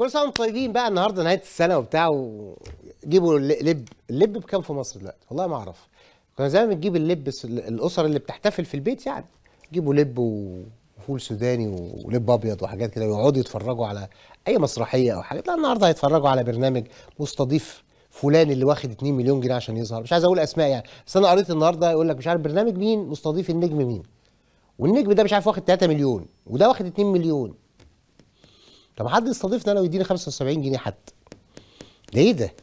كل سنة وأنتم طيبين بقى النهارده نهاية السنة وبتاع وجيبوا الل- لب اللب بكام في مصر دلوقتي؟ والله ما أعرف. كنا زمان بنجيب اللب الأسر اللي بتحتفل في البيت يعني. يجيبوا لب وفول سوداني ولب أبيض وحاجات كده ويقعدوا يتفرجوا على أي مسرحية أو حاجة. لا النهارده هيتفرجوا على برنامج مستضيف فلان اللي واخد 2 مليون جنيه عشان يظهر. مش عايز أقول أسماء يعني. بس أنا قريت النهارده يقول لك مش عارف برنامج مين مستضيف النجم مين. والنجم ده مش عارف واخد 3 مليون وده واخد 2 مليون. طب حد يستضيفنا أنا ويديني 75 جنيه حتى ده إيه ده؟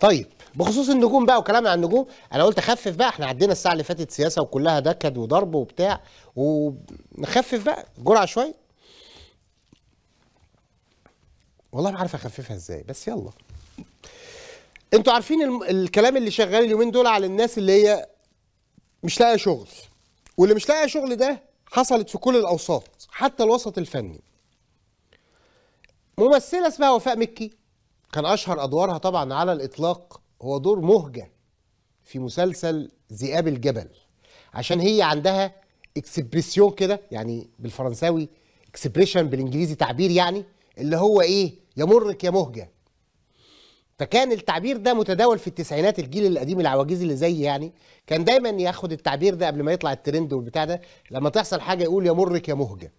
طيب بخصوص النجوم بقى وكلامنا عن النجوم أنا قلت أخفف بقى إحنا عدينا الساعة اللي فاتت سياسة وكلها دكد وضرب وبتاع ونخفف بقى جرعة شوية. والله ما عارف أخففها إزاي بس يلا. أنتوا عارفين الكلام اللي شغال اليومين دول على الناس اللي هي مش لاقية شغل واللي مش لاقية شغل ده حصلت في كل الأوساط حتى الوسط الفني. ممثلة اسمها وفاء مكي كان أشهر أدوارها طبعا على الإطلاق هو دور مهجة في مسلسل ذئاب الجبل. عشان هي عندها expression كده يعني بالفرنساوي expression بالإنجليزي تعبير يعني اللي هو إيه؟ يمرك يا مهجة. فكان التعبير ده متداول في التسعينات الجيل القديم العواجيز اللي زي يعني. كان دايما ياخد التعبير ده قبل ما يطلع الترند والبتاع ده لما تحصل حاجة يقول يمرك يا مهجة.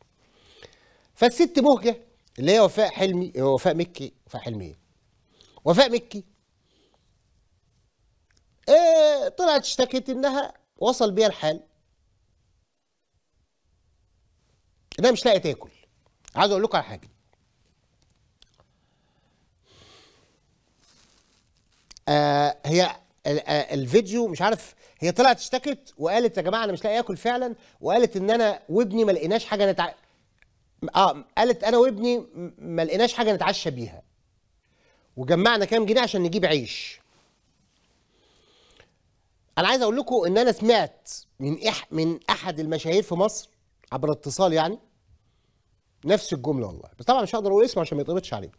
فالست مهجة اللي هي وفاء حلمي وفاء مكي وفاء حلمي إيه؟ وفاء مكي. إيه طلعت اشتكت إنها وصل بيها الحال. إنها مش لاقية تاكل. عايز أقول لكم على حاجة. آه هي آه، الفيديو مش عارف هي طلعت اشتكت وقالت يا جماعة أنا مش لاقي آكل فعلا وقالت إن أنا وابني ما لقيناش حاجة نتع... آه قالت أنا وابني ما لقيناش حاجة نتعشى بيها. وجمعنا كام جنيه عشان نجيب عيش. أنا عايز أقول لكم إن أنا سمعت من إح من أحد المشاهير في مصر عبر اتصال يعني نفس الجملة والله بس طبعا مش هقدر أقول اسمه عشان ما يتقبضش عليه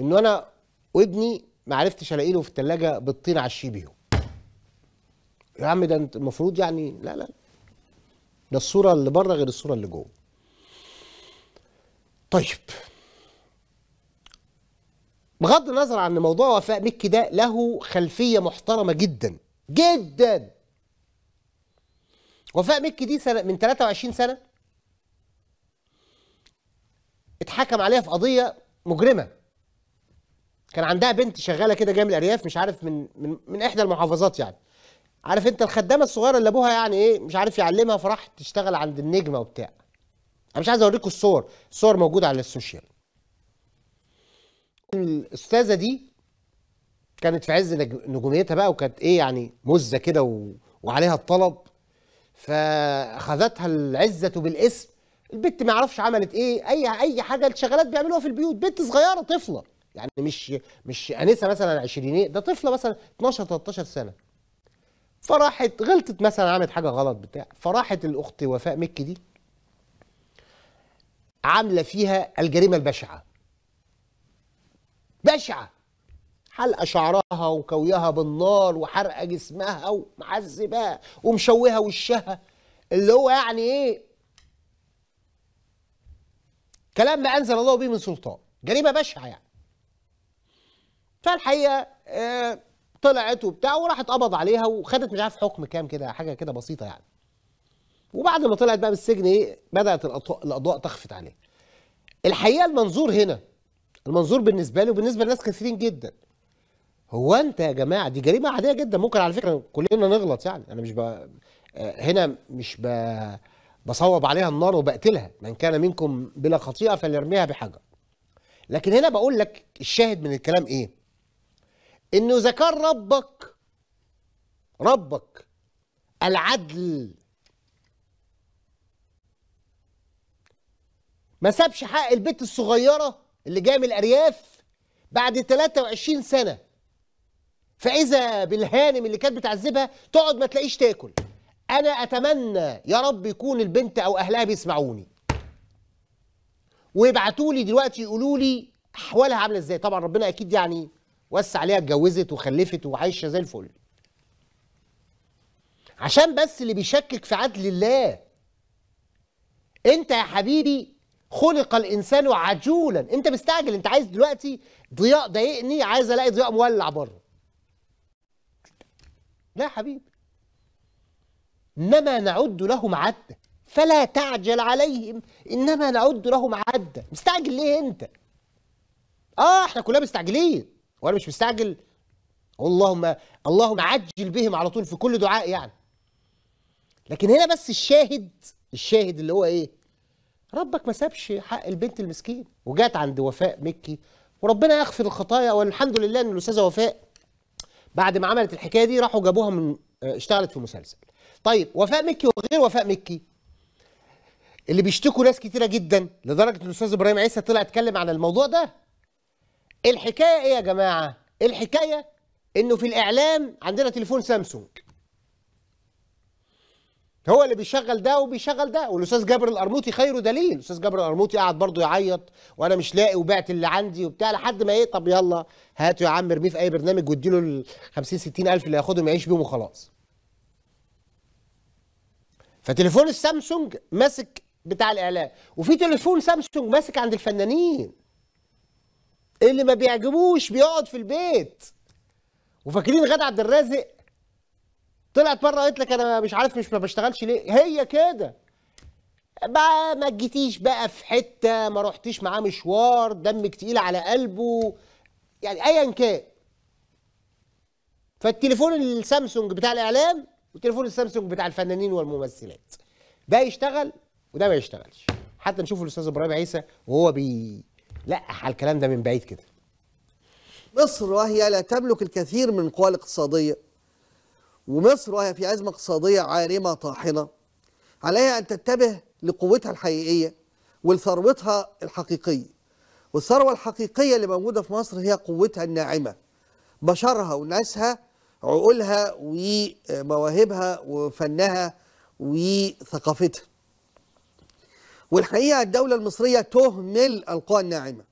إنه أنا وابني ما عرفتش ألاقي له في الثلاجه بيضتين عشيه بيهم يا عم ده أنت المفروض يعني لا لا ده الصورة اللي بره غير الصورة اللي جوه. طيب. بغض النظر عن موضوع وفاء مكي ده له خلفية محترمة جدا جدا. وفاء مكي دي سنة من 23 سنة اتحكم عليها في قضية مجرمة. كان عندها بنت شغالة كده جاية من الأرياف مش عارف من من من إحدى المحافظات يعني. عارف أنت الخدامة الصغيرة اللي أبوها يعني إيه مش عارف يعلمها فراحت تشتغل عند النجمة وبتاع. أنا مش عايز أوريكم الصور الصور موجودة على السوشيال. الأستاذة دي كانت في عز نج- نجوميتها بقى وكانت إيه يعني مزة كده و... وعليها الطلب. فأخذتها العزة بالاسم. البت ما يعرفش عملت إيه اي أي حاجة الشغالات بيعملوها في البيوت. بنت صغيرة طفلة. يعني مش مش انسه مثلا عشرينيه ده طفله مثلا 12 13 سنة. فراحت غلطت مثلا عملت حاجة غلط بتاع فراحت الأخت وفاء مكي دي عاملة فيها الجريمة البشعة. بشعة. حلقة شعرها وكويها بالنار وحرقة جسمها ومعذباها ومشوهة وشها. اللي هو يعني إيه؟ كلام ما أنزل الله به من سلطان. جريمة بشعة يعني. فالحقيقة آه، طلعت وبتاع وراحت قبض عليها وخدت مش عارف حكم كام كده حاجة كده بسيطة يعني. وبعد ما طلعت بقى من السجن إيه بدأت الأضواء تخفت عليها الحقيقة المنظور هنا المنظور بالنسبة لي وبالنسبة لناس كثيرين جدا. هو أنت يا جماعة دي جريمة عادية جدا. ممكن على فكرة كلنا نغلط يعني. أنا مش ب... آه، هنا مش ب... بصوب عليها النار وبقتلها. من كان منكم بلا خطيئة فليرميها بحجر. لكن هنا بقول لك الشاهد من الكلام إيه؟ إنه إذا كان ربك ربك العدل ما سابش حق البنت الصغيرة اللي جاية من الأرياف بعد 23 سنة. فإذا بالهانم اللي كانت بتعذبها تقعد ما تلاقيش تاكل. أنا أتمنى يا رب يكون البنت أو أهلها بيسمعوني. ويبعتوا لي دلوقتي يقولوا لي أحوالها عاملة إزاي. طبعا ربنا أكيد يعني وسع عليها اتجوزت وخلفت وعايشة زي الفل. عشان بس اللي بيشكك في عدل الله. انت يا حبيبي خلق الإنسان عجولا. انت مستعجل انت عايز دلوقتي ضياء ضايقني عايز الاقي ضياء مولع بره. لا يا حبيبي. إنما نعد لهم عدة. فلا تعجل عليهم. إنما نعد لهم عدة. مستعجل ليه انت؟ آه إحنا كلنا مستعجلين. وأنا مش مستعجل. اللهم اللهم عجل بهم على طول في كل دعاء يعني. لكن هنا بس الشاهد الشاهد اللي هو إيه؟ ربك ما سابش حق البنت المسكين وجات عند وفاء مكي وربنا يغفر الخطايا والحمد لله إن الأستاذة وفاء بعد ما عملت الحكاية دي راحوا جابوها من آه، اشتغلت في مسلسل. طيب وفاء مكي وغير وفاء مكي اللي بيشتكوا ناس كتيرة جدا لدرجة إن الاستاذ إبراهيم عيسى طلع اتكلم عن الموضوع ده الحكاية إيه يا جماعة؟ الحكاية إنه في الإعلام عندنا تليفون سامسونج. هو اللي بيشغل ده وبيشغل ده. والأستاذ جابر القرموطي خيره دليل. الأستاذ جابر القرموطي قاعد برضه يعيط وأنا مش لاقي وبعت اللي عندي وبتاع لحد ما إيه طب يلا هاتوا يا عم ارميه في أي برنامج واديله ال 50 60 ألف اللي ياخدهم يعيش بيهم وخلاص. فتليفون السامسونج ماسك بتاع الإعلام وفي تليفون سامسونج ماسك عند الفنانين. اللي ما بيعجبوش بيقعد في البيت. وفاكرين غادة عبد الرازق؟ طلعت مرة قالت لك أنا مش عارف مش ما بشتغلش ليه؟ هي كده. بقى ما جيتيش بقى في حتة ما رحتيش معاه مشوار دمك تقيل على قلبه. يعني ايا كان. فالتليفون السامسونج بتاع الإعلام والتليفون السامسونج بتاع الفنانين والممثلات. ده يشتغل وده ما يشتغلش. حتى نشوف الأستاذ إبراهيم عيسى وهو بيلقح على الكلام ده من بعيد كده. مصر وهي لا تملك الكثير من القوى الاقتصادية ومصر وهي في أزمة اقتصادية عارمة طاحنة عليها أن تنتبه لقوتها الحقيقية ولثروتها الحقيقية. والثروة الحقيقية اللي موجودة في مصر هي قوتها الناعمة بشرها وناسها عقولها ومواهبها وفنها وثقافتها. والحقيقة الدولة المصرية تهمل القوى الناعمة.